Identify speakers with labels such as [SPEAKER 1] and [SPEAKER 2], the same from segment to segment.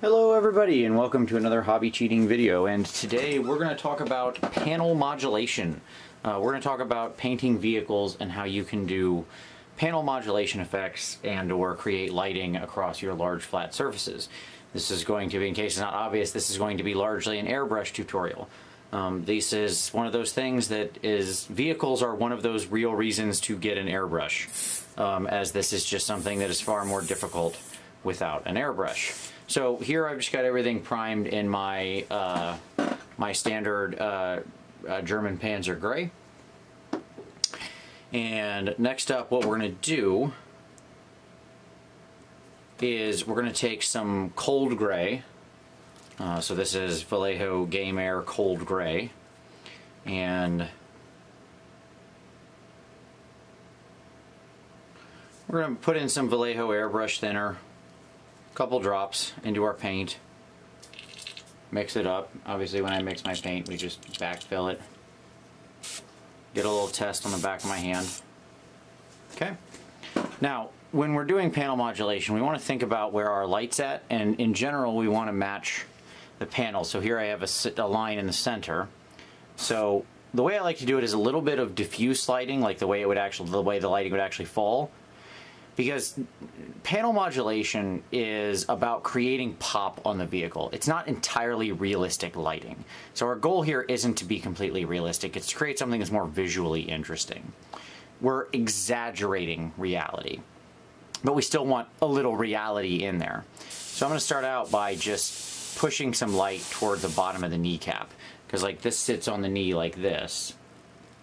[SPEAKER 1] Hello everybody and welcome to another hobby cheating video and today we're going to talk about panel modulation. Uh, we're going to talk about painting vehicles and how you can do panel modulation effects and or create lighting across your large flat surfaces. This is going to be, in case it's not obvious, this is going to be largely an airbrush tutorial. Um, this is one of those things that is, vehicles are one of those real reasons to get an airbrush, um, as this is just something that is far more difficult without an airbrush. So here I've just got everything primed in my, uh, my standard uh, uh, German Panzer Gray. And next up what we're going to do is we're going to take some cold gray. Uh, so this is Vallejo Game Air Cold Gray. And we're going to put in some Vallejo airbrush thinner, a couple drops into our paint. Mix it up. Obviously when I mix my paint we just backfill it. Get a little test on the back of my hand. Okay. Now, when we're doing panel modulation, we want to think about where our light's at, and in general, we want to match the panel. So here I have a, a line in the center. So the way I like to do it is a little bit of diffuse lighting, like the way it would actually, the way the lighting would actually fall. Because panel modulation is about creating pop on the vehicle. It's not entirely realistic lighting. So our goal here isn't to be completely realistic, it's to create something that's more visually interesting. We're exaggerating reality but we still want a little reality in there. So I'm going to start out by just pushing some light toward the bottom of the kneecap because like this sits on the knee like this.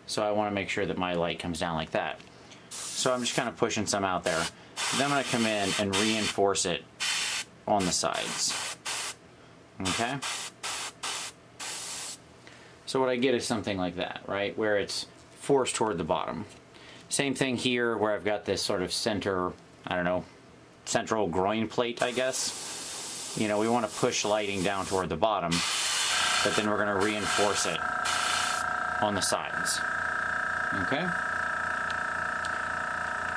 [SPEAKER 1] So I want to make sure that my light comes down like that. So I'm just kind of pushing some out there. Then I'm going to come in and reinforce it on the sides. Okay? So what I get is something like that, right? Where it's forced toward the bottom. Same thing here where I've got this sort of center I don't know, central groin plate, I guess. You know, we want to push lighting down toward the bottom, but then we're going to reinforce it on the sides. Okay?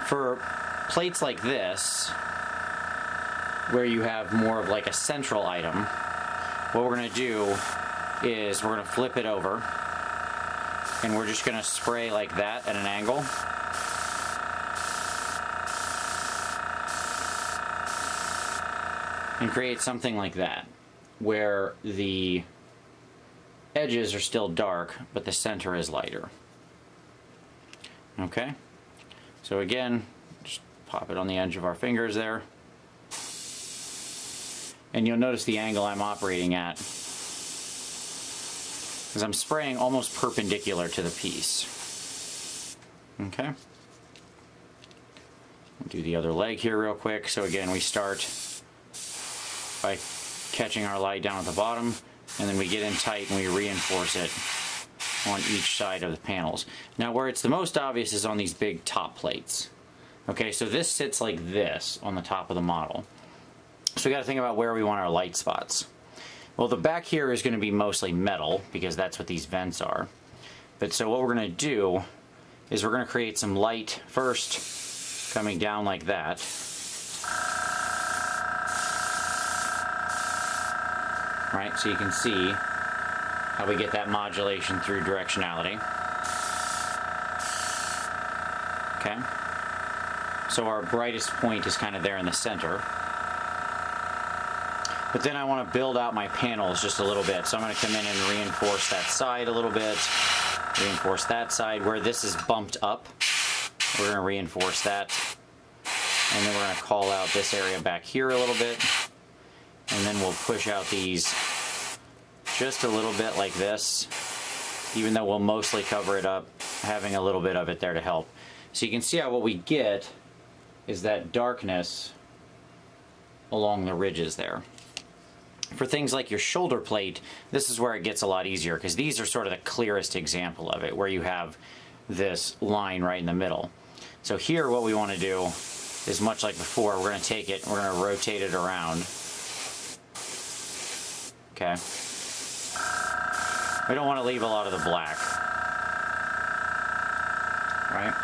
[SPEAKER 1] For plates like this, where you have more of like a central item, what we're going to do is we're going to flip it over and we're just going to spray like that at an angle and create something like that where the edges are still dark but the center is lighter. Okay? So again just pop it on the edge of our fingers there. And you'll notice the angle I'm operating at because I'm spraying almost perpendicular to the piece. Okay? Do the other leg here real quick. So again we start by catching our light down at the bottom and then we get in tight and we reinforce it on each side of the panels. Now where it's the most obvious is on these big top plates. Okay, so this sits like this on the top of the model. So we got to think about where we want our light spots. Well, the back here is going to be mostly metal because that's what these vents are. But so what we're going to do is we're going to create some light first coming down like that. Right? So you can see how we get that modulation through directionality. Okay? So our brightest point is kind of there in the center. But then I want to build out my panels just a little bit. So I'm going to come in and reinforce that side a little bit. Reinforce that side. Where this is bumped up, we're going to reinforce that. And then we're going to call out this area back here a little bit and then we'll push out these just a little bit like this even though we'll mostly cover it up having a little bit of it there to help. So you can see how what we get is that darkness along the ridges there. For things like your shoulder plate this is where it gets a lot easier because these are sort of the clearest example of it where you have this line right in the middle. So here what we want to do is much like before we're going to take it we're going to rotate it around. Okay? We don't want to leave a lot of the black. right?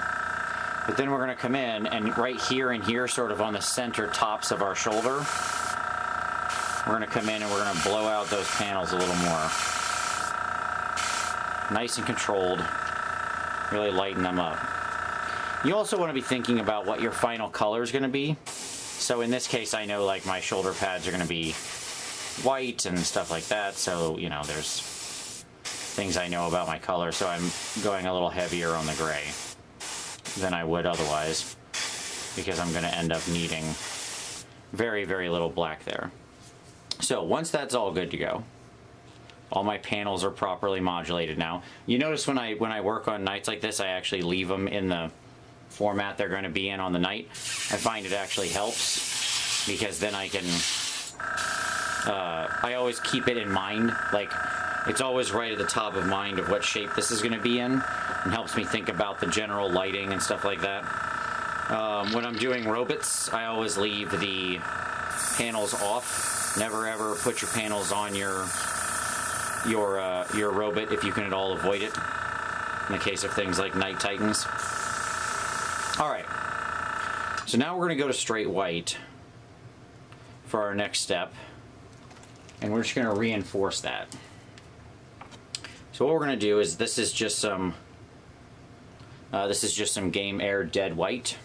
[SPEAKER 1] But then we're gonna come in and right here and here, sort of on the center tops of our shoulder, we're gonna come in and we're gonna blow out those panels a little more. Nice and controlled, really lighten them up. You also wanna be thinking about what your final color is gonna be. So in this case, I know like my shoulder pads are gonna be white and stuff like that, so you know, there's things I know about my color, so I'm going a little heavier on the gray than I would otherwise because I'm going to end up needing very, very little black there. So once that's all good to go, all my panels are properly modulated now. You notice when I when I work on knights like this, I actually leave them in the format they're going to be in on the knight. I find it actually helps because then I can, uh, I always keep it in mind. Like it's always right at the top of mind of what shape this is going to be in and helps me think about the general lighting and stuff like that. Um, when I'm doing robots, I always leave the panels off. Never ever put your panels on your your uh, your robot if you can at all avoid it. In the case of things like Knight Titans. All right. So now we're going to go to straight white for our next step. And we're just going to reinforce that. So what we're going to do is this is just some uh, this is just some Game Air Dead White.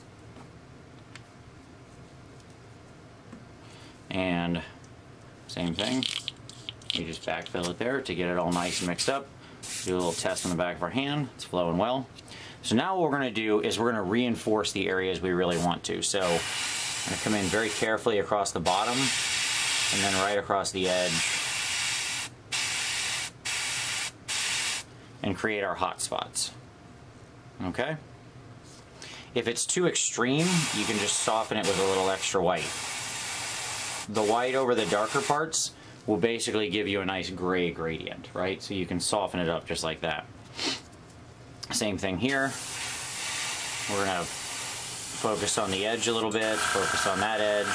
[SPEAKER 1] And same thing. We just backfill it there to get it all nice and mixed up. Do a little test on the back of our hand. It's flowing well. So now what we're going to do is we're going to reinforce the areas we really want to. So I'm going to come in very carefully across the bottom and then right across the edge and create our hot spots. Okay? If it's too extreme, you can just soften it with a little extra white. The white over the darker parts will basically give you a nice gray gradient, right? So you can soften it up just like that. Same thing here. We're gonna focus on the edge a little bit, focus on that edge.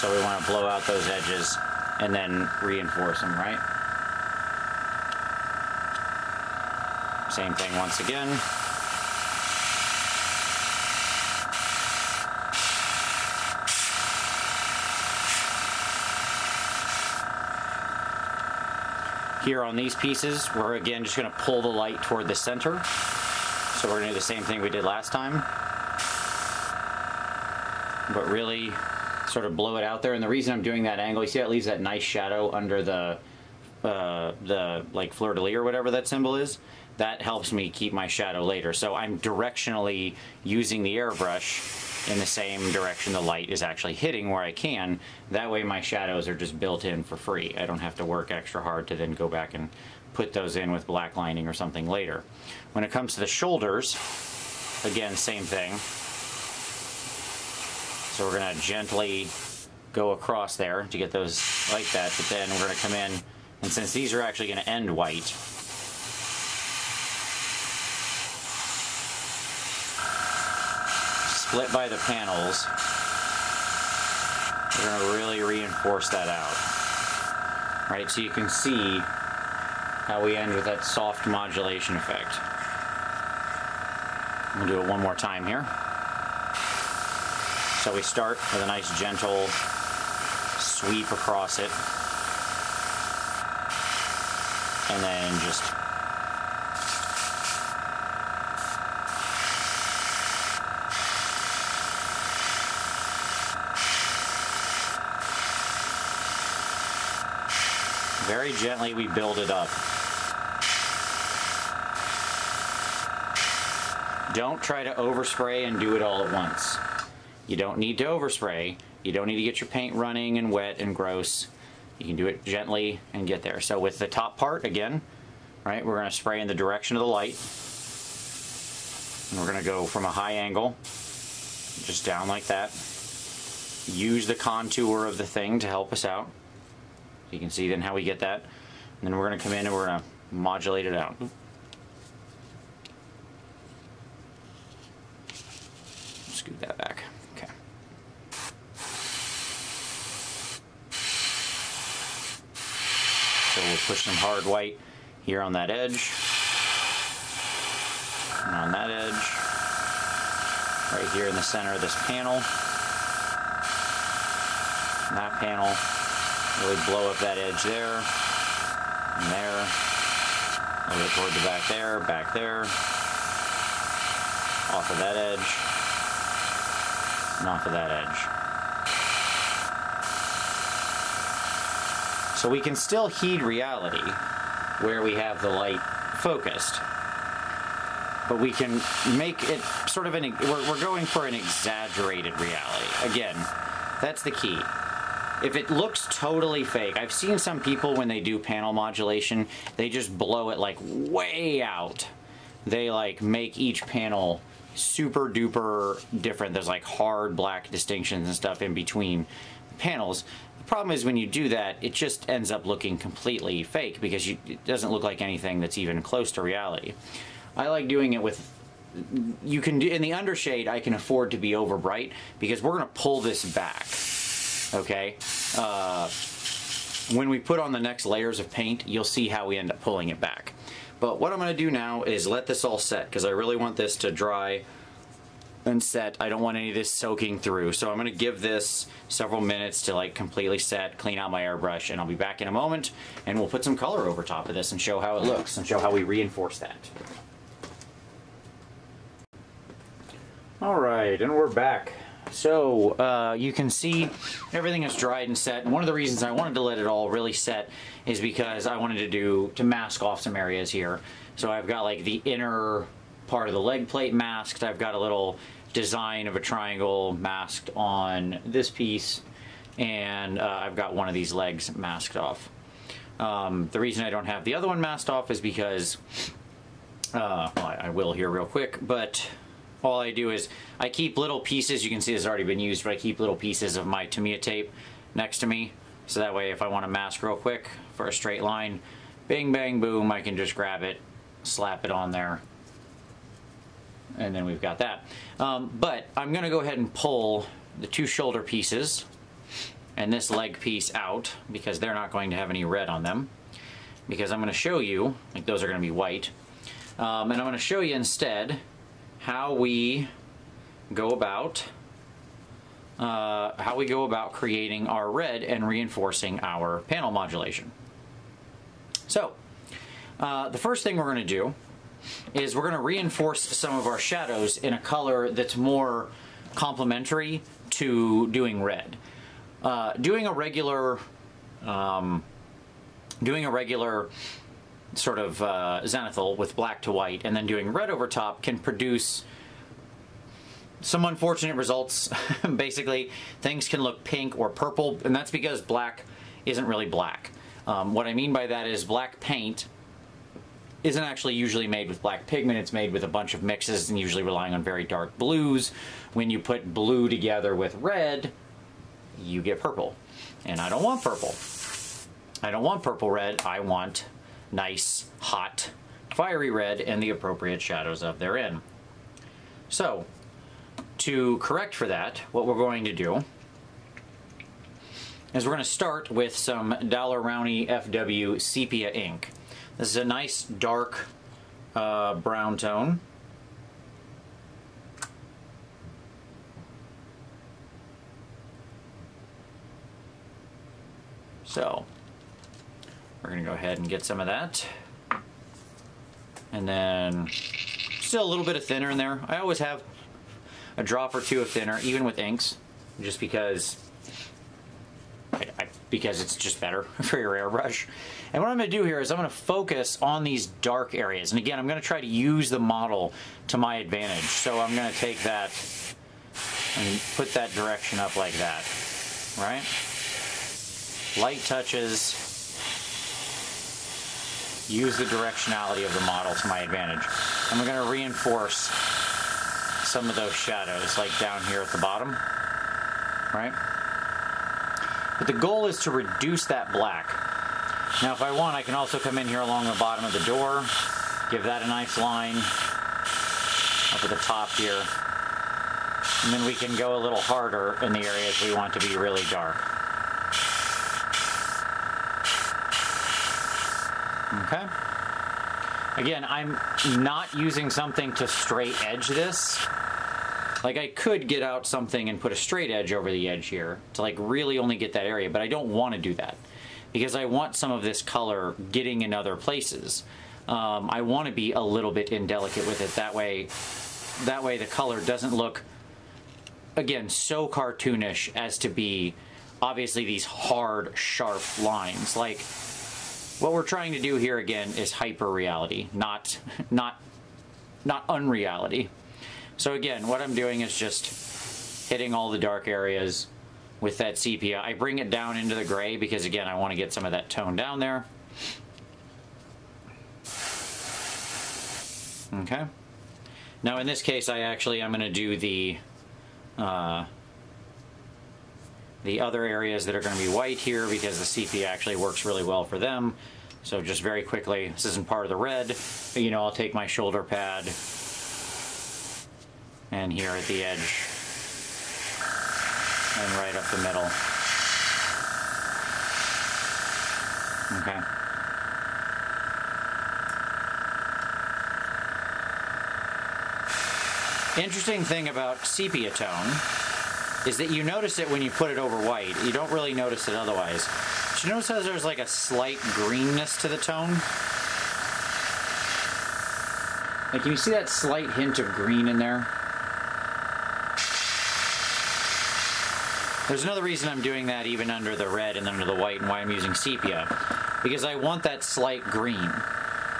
[SPEAKER 1] So we wanna blow out those edges and then reinforce them, right? Same thing once again. Here on these pieces, we're again just going to pull the light toward the center. So we're to do the same thing we did last time. But really sort of blow it out there. And the reason I'm doing that angle, you see that leaves that nice shadow under the, uh, the like fleur-de-lis or whatever that symbol is? that helps me keep my shadow later. So I'm directionally using the airbrush in the same direction the light is actually hitting where I can. That way my shadows are just built in for free. I don't have to work extra hard to then go back and put those in with black lining or something later. When it comes to the shoulders, again, same thing. So we're gonna gently go across there to get those like that, but then we're gonna come in, and since these are actually gonna end white, split by the panels, we're going to really reinforce that out. Right, so you can see how we end with that soft modulation effect. We'll do it one more time here. So we start with a nice gentle sweep across it. And then just Very gently we build it up. Don't try to overspray and do it all at once. You don't need to overspray. You don't need to get your paint running and wet and gross. You can do it gently and get there. So with the top part, again, right, we're going to spray in the direction of the light. And we're going to go from a high angle, just down like that. Use the contour of the thing to help us out. You can see then how we get that. And then we're going to come in and we're to modulate it out. Scoot that back. Okay. So we'll push some hard white here on that edge. And on that edge. Right here in the center of this panel. And that panel. Really blow up that edge there. And there. A little bit toward the back there, back there. Off of that edge. And off of that edge. So we can still heed reality where we have the light focused. But we can make it sort of an, we're, we're going for an exaggerated reality. Again, that's the key. If it looks totally fake, I've seen some people when they do panel modulation, they just blow it like way out. They like make each panel super duper different. There's like hard black distinctions and stuff in between panels. Problem is when you do that, it just ends up looking completely fake because you, it doesn't look like anything that's even close to reality. I like doing it with you can do in the undershade I can afford to be over bright because we're gonna pull this back okay uh, when we put on the next layers of paint you'll see how we end up pulling it back but what I'm gonna do now is let this all set because I really want this to dry and set. I don't want any of this soaking through. So I'm going to give this several minutes to like completely set, clean out my airbrush, and I'll be back in a moment and we'll put some color over top of this and show how it looks and show how we reinforce that. All right, and we're back. So uh, you can see everything is dried and set. And one of the reasons I wanted to let it all really set is because I wanted to do to mask off some areas here. So I've got like the inner part of the leg plate masked. I've got a little design of a triangle masked on this piece and uh, I've got one of these legs masked off. Um, the reason I don't have the other one masked off is because, uh, well, I, I will here real quick, but all I do is I keep little pieces, you can see it's already been used, but I keep little pieces of my Tamiya tape next to me. So that way if I want to mask real quick for a straight line, bing, bang, boom, I can just grab it, slap it on there, and then we've got that. Um, but I'm going to go ahead and pull the two shoulder pieces and this leg piece out because they're not going to have any red on them because I'm going to show you, like those are going to be white, um, and I'm going to show you instead how we go about uh, how we go about creating our red and reinforcing our panel modulation. So, uh, the first thing we're going to do is we're going to reinforce some of our shadows in a color that's more complementary to doing red. Uh, doing a regular, um, doing a regular sort of uh, zenithal with black to white and then doing red over top can produce some unfortunate results. Basically, things can look pink or purple, and that's because black isn't really black. Um, what I mean by that is black paint isn't actually usually made with black pigment. It's made with a bunch of mixes and usually relying on very dark blues. When you put blue together with red, you get purple. And I don't want purple. I don't want purple red. I want nice, hot, fiery red and the appropriate shadows of therein. So, to correct for that, what we're going to do is we're going to start with some Daler-Rowney FW Sepia ink. This is a nice dark uh, brown tone. So, we're going to go ahead and get some of that. And then, still a little bit of thinner in there. I always have a drop or two of thinner, even with inks, just because I, I, because it's just better for your airbrush. And what I'm going to do here is I'm going to focus on these dark areas. And again, I'm going to try to use the model to my advantage. So I'm going to take that and put that direction up like that, right? Light touches. Use the directionality of the model to my advantage. And we're going to reinforce some of those shadows, like down here at the bottom, right? But the goal is to reduce that black. Now if I want, I can also come in here along the bottom of the door, give that a nice line up at the top here. And then we can go a little harder in the areas we want to be really dark. Okay? Again, I'm not using something to straight edge this. Like I could get out something and put a straight edge over the edge here to like really only get that area, but I don't want to do that because I want some of this color getting in other places. Um, I want to be a little bit indelicate with it. That way, that way the color doesn't look, again, so cartoonish as to be obviously these hard, sharp lines. Like what we're trying to do here again is hyper reality, not not not unreality. So again, what I'm doing is just hitting all the dark areas with that sepia. I bring it down into the gray because again, I want to get some of that tone down there. Okay. Now in this case, I actually, I'm going to do the, uh, the other areas that are going to be white here because the sepia actually works really well for them. So just very quickly, this isn't part of the red, but you know, I'll take my shoulder pad and here at the edge and right up the middle. Okay. Interesting thing about sepia tone is that you notice it when you put it over white. You don't really notice it otherwise. But you notice how there's like a slight greenness to the tone? Like, can you see that slight hint of green in there? There's another reason I'm doing that even under the red and under the white and why I'm using sepia. Because I want that slight green.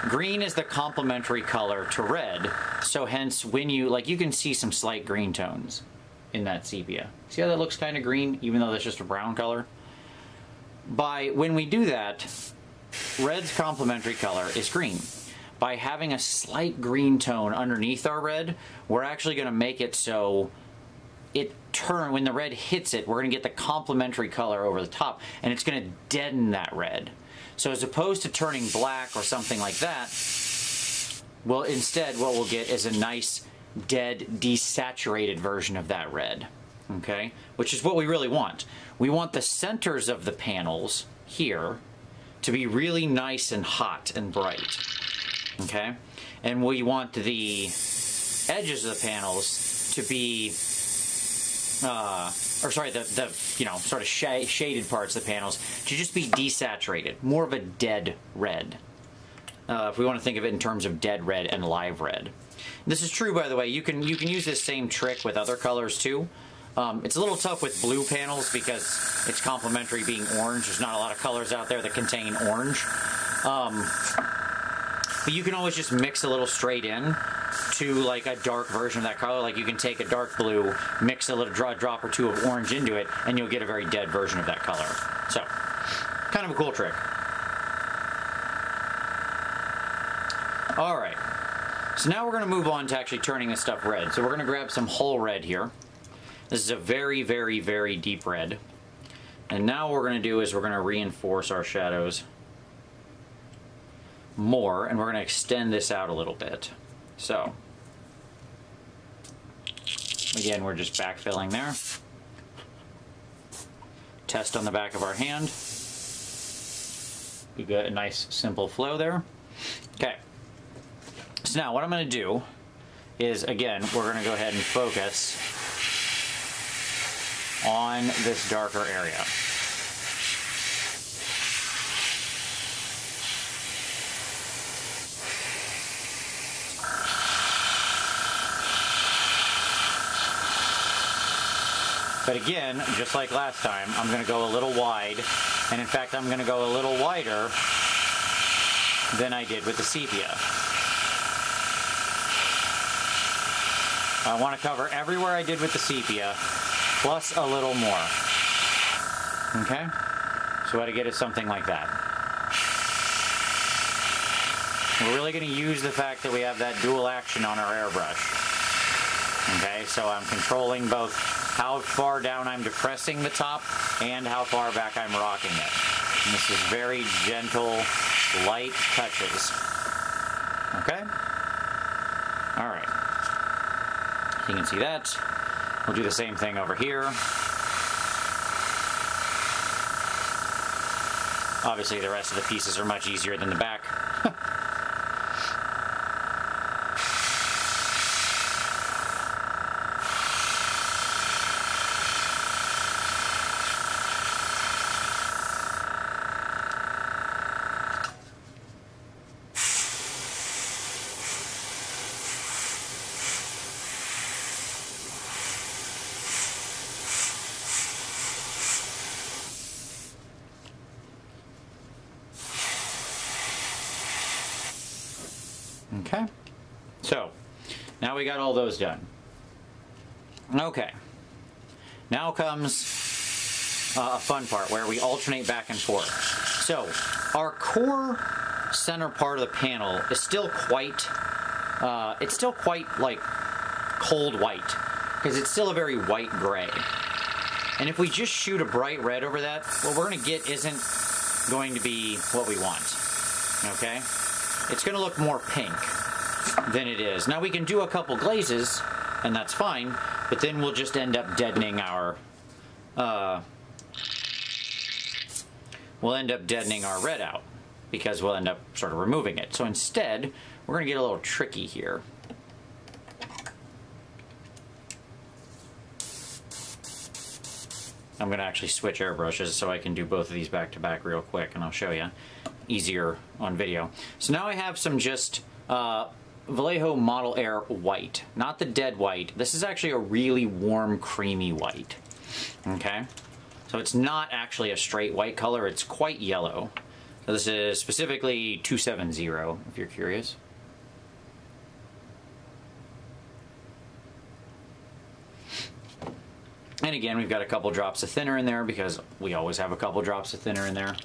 [SPEAKER 1] Green is the complementary color to red, so hence when you, like you can see some slight green tones in that sepia. See how that looks kind of green, even though that's just a brown color? By, when we do that, red's complementary color is green. By having a slight green tone underneath our red, we're actually going to make it so it turn, when the red hits it, we're to get the complementary color over the top, and it's to deaden that red. So as opposed to turning black or something like that, well, instead what we'll get is a nice, dead, desaturated version of that red, okay? Which is what we really want. We want the centers of the panels here to be really nice and hot and bright, okay? And we want the edges of the panels to be uh, or sorry, the, the you know sort of sh shaded parts of the panels to just be desaturated, more of a dead red. Uh, if we want to think of it in terms of dead red and live red. This is true, by the way. You can you can use this same trick with other colors too. Um, it's a little tough with blue panels because it's complementary being orange. There's not a lot of colors out there that contain orange. Um, but you can always just mix a little straight in to like a dark version of that color. Like you can take a dark blue, mix a little drop, drop or two of orange into it, and you'll get a very dead version of that color. So, kind of a cool trick. All right. So now we're going to move on to actually turning this stuff red. So we're going to grab some Hull Red here. This is a very, very, very deep red. And now what we're going to do is we're going to reinforce our shadows more, and we're going to extend this out a little bit. So, again, we're just backfilling there. Test on the back of our hand. We've got a nice simple flow there. Okay. So now what I'm going to do is, again, we're going to go ahead and focus on this darker area. But again, just like last time, I'm going to go a little wide. And in fact, I'm going to go a little wider than I did with the sepia. I want to cover everywhere I did with the sepia, plus a little more. Okay? So what I get is something like that. We're really going to use the fact that we have that dual action on our airbrush. Okay, so I'm controlling both how far down I'm depressing the top and how far back I'm rocking it. And this is very gentle, light touches. Okay? All right. You can see that. We'll do the same thing over here. Obviously the rest of the pieces are much easier than the back. Okay. So, now we got all those done. Okay. Now comes uh, a fun part where we alternate back and forth. So, our core center part of the panel is still quite, uh, it's still quite like cold white because it's still a very white gray. And if we just shoot a bright red over that, what we're going to get isn't going to be what we want. Okay? It's going to look more pink than it is. Now we can do a couple glazes, and that's fine, but then we'll just end up deadening our, uh, we'll end up deadening our red out because we'll end up sort of removing it. So instead, we're going to get a little tricky here. I'm going to actually switch airbrushes so I can do both of these back to back real quick and I'll show you. Easier on video. So now I have some just uh, Vallejo Model Air white. Not the dead white. This is actually a really warm, creamy white. Okay? So it's not actually a straight white color. It's quite yellow. So this is specifically 270 if you're curious. And again, we've got a couple drops of thinner in there because we always have a couple drops of thinner in there.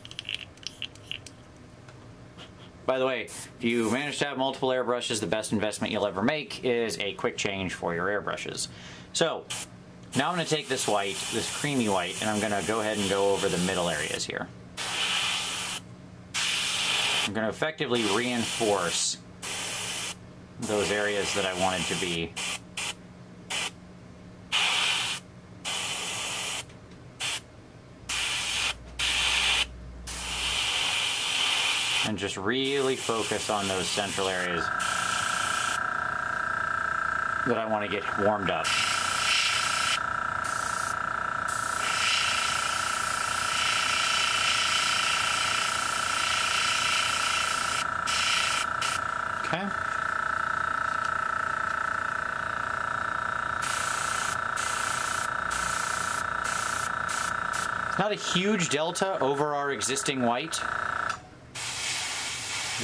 [SPEAKER 1] By the way, if you manage to have multiple airbrushes, the best investment you'll ever make is a quick change for your airbrushes. So, now I'm going to take this white, this creamy white, and I'm going to go ahead and go over the middle areas here. I'm going to effectively reinforce those areas that I wanted to be and just really focus on those central areas that I want to get warmed up. Okay. Not a huge delta over our existing white.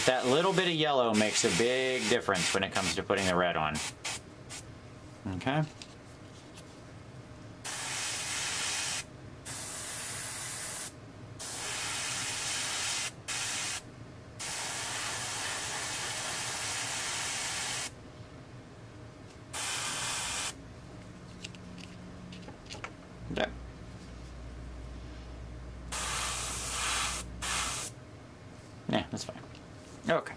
[SPEAKER 1] That little bit of yellow makes a big difference when it comes to putting the red on. Okay. Okay. Yeah, that's fine. Okay.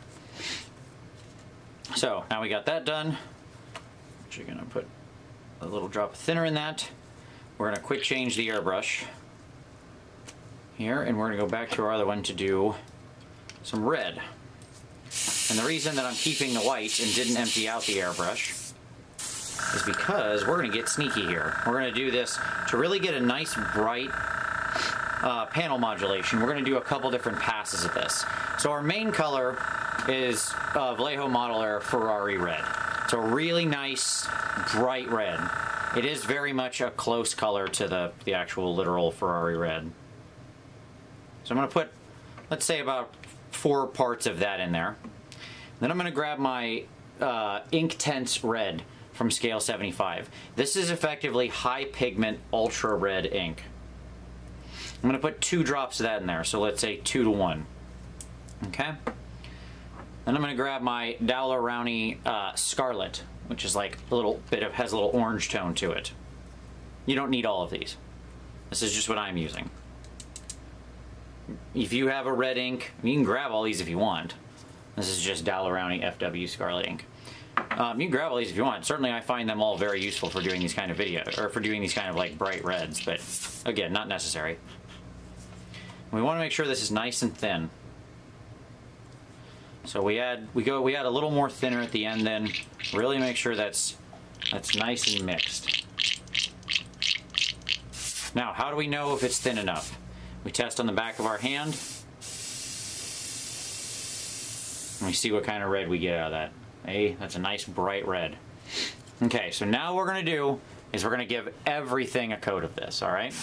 [SPEAKER 1] So now we got that done. Actually gonna put a little drop thinner in that. We're gonna quick change the airbrush here and we're gonna go back to our other one to do some red. And the reason that I'm keeping the white and didn't empty out the airbrush is because we're gonna get sneaky here. We're gonna do this to really get a nice bright uh, panel modulation. We're gonna do a couple different passes of this. So our main color is uh, Vallejo Model Air Ferrari Red. It's a really nice, bright red. It is very much a close color to the, the actual literal Ferrari red. So I'm going to put, let's say about four parts of that in there. Then I'm going to grab my uh, Inktense Red from Scale 75. This is effectively high pigment ultra red ink. I'm going to put two drops of that in there, so let's say two to one. Okay. Then I'm going to grab my Daler-Rowney uh, Scarlet, which is like a little bit of, has a little orange tone to it. You don't need all of these. This is just what I'm using. If you have a red ink, you can grab all these if you want. This is just Daler-Rowney FW Scarlet ink. Um, you can grab all these if you want. Certainly I find them all very useful for doing these kind of videos, or for doing these kind of like bright reds, but again, not necessary. We want to make sure this is nice and thin. So we add we go we add a little more thinner at the end then really make sure that's that's nice and mixed. Now how do we know if it's thin enough? We test on the back of our hand and we see what kind of red we get out of that. Hey, that's a nice bright red. Okay, so now what we're gonna do is we're gonna give everything a coat of this, all right?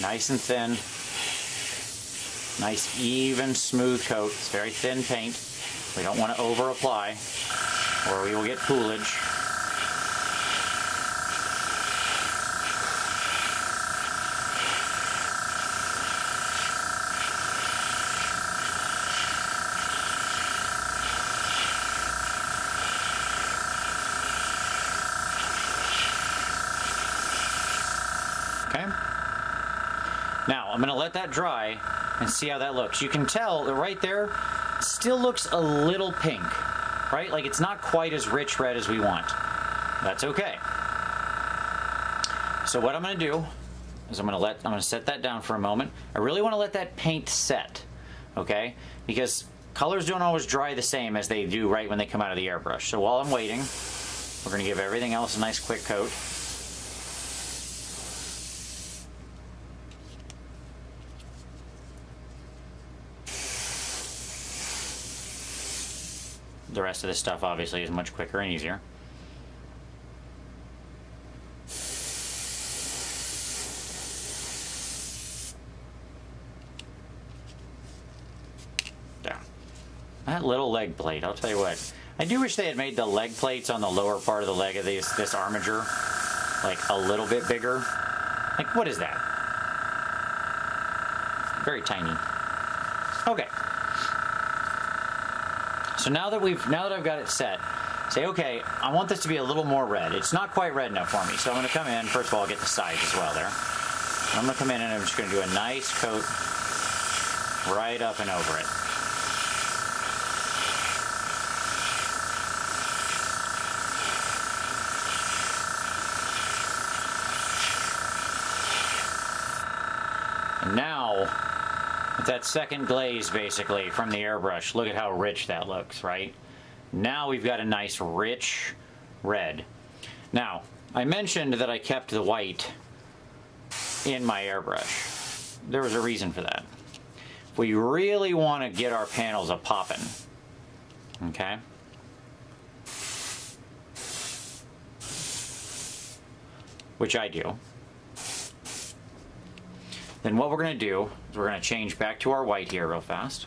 [SPEAKER 1] Nice and thin. Nice, even, smooth coat. It's very thin paint. We don't want to over apply or we will get poolage. Okay. Now, I'm going to that dry and see how that looks. You can tell that right there still looks a little pink, right? Like it's not quite as rich red as we want. That's okay. So what I'm going to do is I'm going to let I'm going to set that down for a moment. I really want to let that paint set, okay? Because colors don't always dry the same as they do right when they come out of the airbrush. So while I'm waiting, we're going to give everything else a nice quick coat. The rest of this stuff obviously is much quicker and easier. There. That little leg plate, I'll tell you what. I do wish they had made the leg plates on the lower part of the leg of this, this armature like a little bit bigger. Like, what is that? Very tiny. Okay. So now that we've now that I've got it set, say okay, I want this to be a little more red. It's not quite red enough for me, so I'm going to come in. First of all, I'll get the sides as well there. I'm going to come in and I'm just going to do a nice coat right up and over it. And now, that second glaze basically from the airbrush, look at how rich that looks, right? Now we've got a nice rich red. Now, I mentioned that I kept the white in my airbrush. There was a reason for that. We really want to get our panels a popping, okay? Which I do then what we're going to do is we're going to change back to our white here real fast.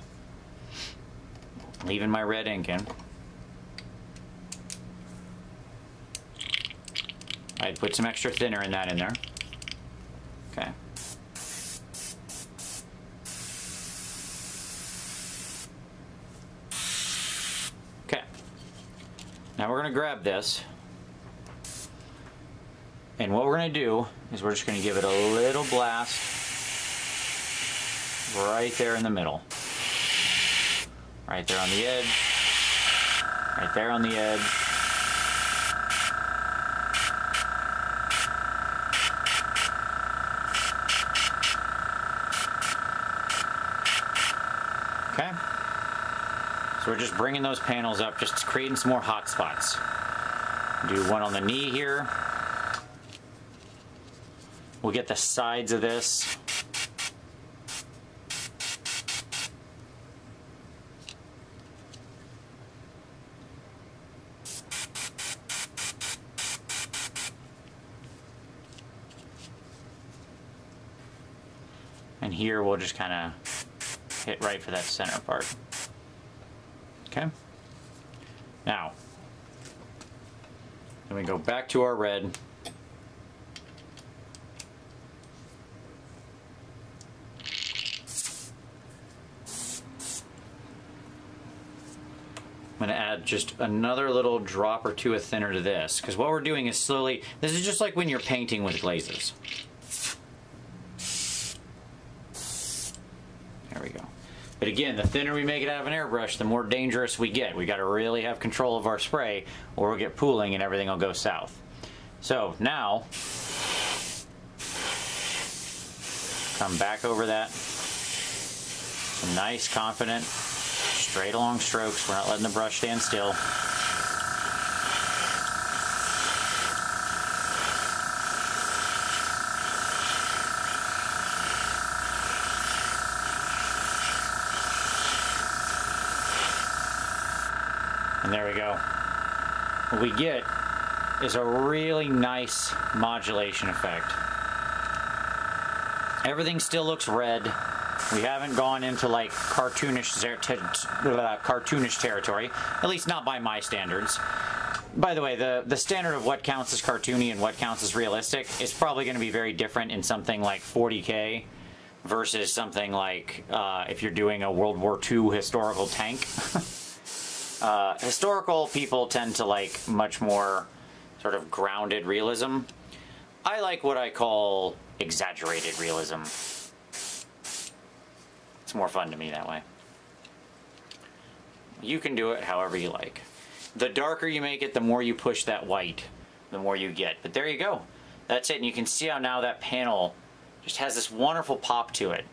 [SPEAKER 1] Leaving my red ink in. I'd put some extra thinner in that in there. Okay. Okay. Now we're going to grab this. And what we're going to do is we're just going to give it a little blast right there in the middle. Right there on the edge. Right there on the edge. Okay. So we're just bringing those panels up, just creating some more hot spots. Do one on the knee here. We'll get the sides of this here we'll just kind of hit right for that center part. Okay? Now, then we go back to our red. I'm to add just another little drop or two of thinner to this because what we're doing is slowly, this is just like when you're painting with glazes. But again, the thinner we make it out of an airbrush, the more dangerous we get. We got to really have control of our spray or we'll get pooling and everything will go south. So now, come back over that. Some nice, confident, straight along strokes. We're not letting the brush stand still. And there we go. What we get is a really nice modulation effect. Everything still looks red. We haven't gone into like cartoonish, uh, cartoonish territory, at least not by my standards. By the way, the, the standard of what counts as cartoony and what counts as realistic is probably going to be very different in something like 40k versus something like uh, if you're doing a World War II historical tank. uh, historical people tend to like much more sort of grounded realism. I like what I call exaggerated realism. It's more fun to me that way. You can do it however you like. The darker you make it, the more you push that white, the more you get. But there you go. That's it. And you can see how now that panel just has this wonderful pop to it.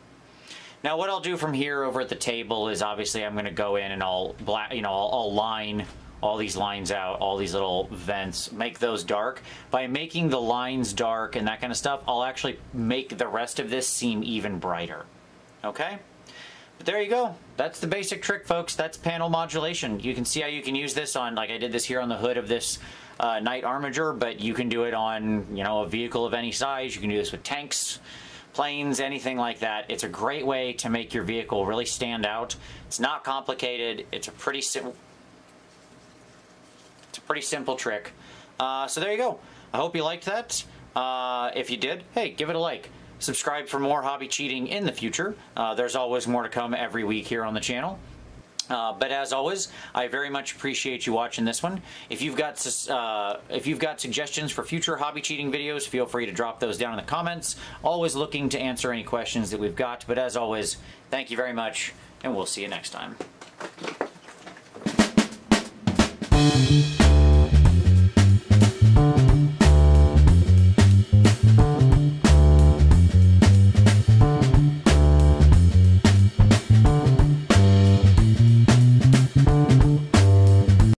[SPEAKER 1] Now what I'll do from here over at the table is obviously I'm going to go in and I'll black, you know, I'll, I'll line all these lines out, all these little vents, make those dark. By making the lines dark and that kind of stuff, I'll actually make the rest of this seem even brighter. Okay? But there you go. That's the basic trick, folks. That's panel modulation. You can see how you can use this on, like I did this here on the hood of this uh, Knight Armiger, but you can do it on, you know, a vehicle of any size. You can do this with tanks, planes, anything like that. It's a great way to make your vehicle really stand out. It's not complicated. It's a pretty simple, it's a pretty simple trick. Uh, so there you go. I hope you liked that. Uh, if you did, hey, give it a like. Subscribe for more hobby cheating in the future. Uh, there's always more to come every week here on the channel. Uh, but as always, I very much appreciate you watching this one. If you've got uh, if you've got suggestions for future hobby cheating videos, feel free to drop those down in the comments. Always looking to answer any questions that we've got. But as always, thank you very much, and we'll see you next time.